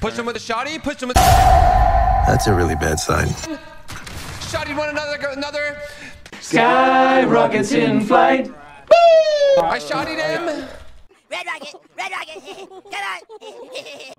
Push him with a shotty. Push him with. That's a really bad sign. Shotty one another. Another. Sky rockets in flight. I shotted him. Red Rocket, Red Rocket, come on.